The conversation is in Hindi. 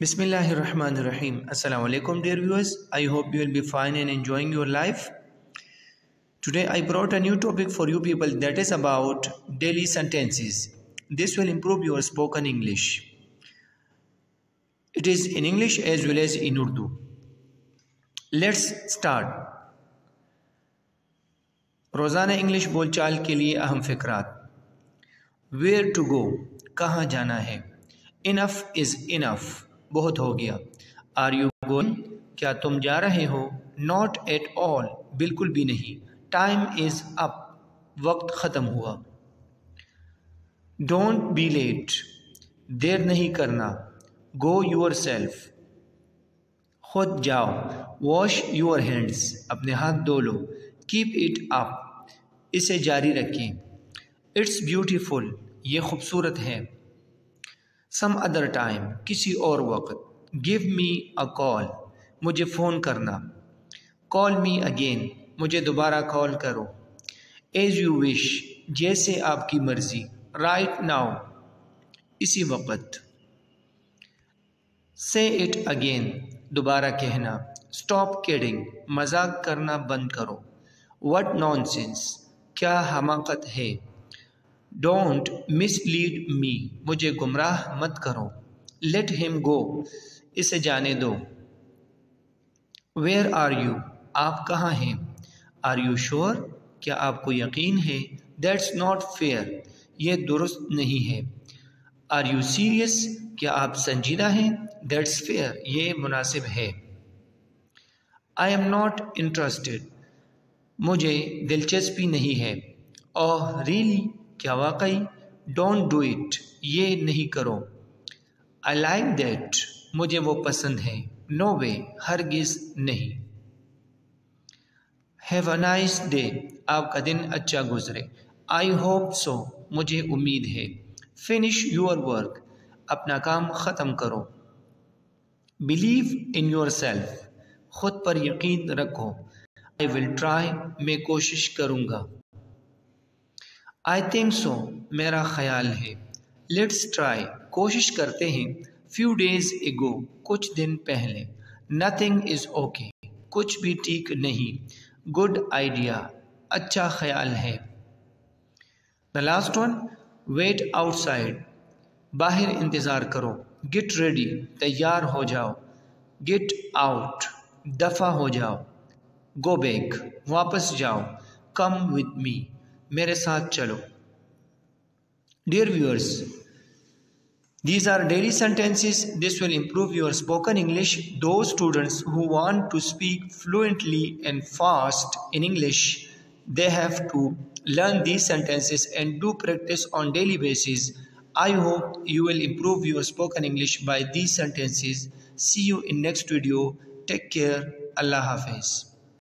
Bismillahirrahmanirrahim. Assalamu alaikum dear viewers. I hope you will be fine and enjoying your life. Today I brought a new topic for you people that is about daily sentences. This will improve your spoken English. It is in English as well as in Urdu. Let's start. रोज़ाना इंग्लिश बोलचाल के लिए अहम फ़िक्रात वेयर टू गो कहाँ जाना है इनफ इज़ इनफ बहुत हो गया। आर यू गोइंग क्या तुम जा रहे हो? नॉट एट ऑल बिल्कुल भी नहीं। टाइम इज़ अप वक्त ख़त्म हुआ। डोंट बी लेट देर नहीं करना। गो यूर सेल्फ खुद जाओ। वॉश यूर हैंड्स अपने हाथ धो लो। कीप इट अप इसे जारी रखें। इट्स ब्यूटीफुल ये खूबसूरत है। सम अदर टाइम किसी और वक्त गिव मी अ कॉल मुझे फ़ोन करना। कॉल मी अगेन मुझे दोबारा कॉल करो। एज यू विश जैसे आपकी मर्ज़ी राइट नाउ इसी वक्त। से इट अगेन दोबारा कहना। स्टॉप केडिंग मज़ाक करना बंद करो। वट नॉनसेंस क्या हमाकत है? डोंट मिसलीड मी मुझे गुमराह मत करो। लेट हिम गो इसे जाने दो। वेयर आर यू आप कहाँ हैं? आर यू श्योर क्या आपको यकीन है? दैट्स नॉट फेयर ये दुरुस्त नहीं है। आर यू सीरियस क्या आप संजीदा हैं? दैट्स फेयर ये मुनासिब है। आई एम नॉट इंटरेस्टेड मुझे दिलचस्पी नहीं है। और रियली क्या वाकई? डोंट डू इट ये नहीं करो। आई लाइक दैट मुझे वो पसंद है। नो वे हरगिज नहीं। हैव अ नाइस डे आपका दिन अच्छा गुजरे। आई होप सो मुझे उम्मीद है। फिनिश यूर वर्क अपना काम ख़त्म करो। बिलीव इन योर सेल्फ खुद पर यकीन रखो। आई विल ट्राई मैं कोशिश करूँगा। आई थिंक सो मेरा ख्याल है। लेट्स ट्राई कोशिश करते हैं। फ्यू डेज़ एगो कुछ दिन पहले। नथिंग इज़ ओके कुछ भी ठीक नहीं। गुड आइडिया अच्छा ख्याल है। The last one wait outside बाहर इंतज़ार करो। गेट रेडी तैयार हो जाओ। गेट आउट दफ़ा हो जाओ। गो बैक वापस जाओ। कम विद मी मेरे साथ चलो dear viewers These are daily sentences. This will improve your spoken English. Those students who want to speak fluently and fast in English, they have to learn these sentences and do practice on daily basis. I hope you will improve your spoken English by these sentences. See you in next video. Take care. Allah Hafiz.